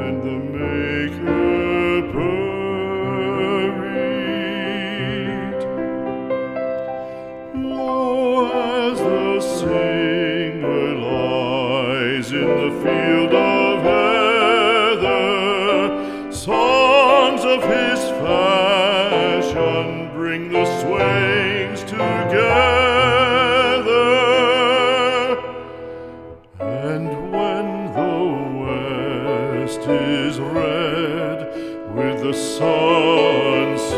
and the maker buried, as the singer lies in the field of heather, songs of his fashion bring the swains together. is red with the sunset.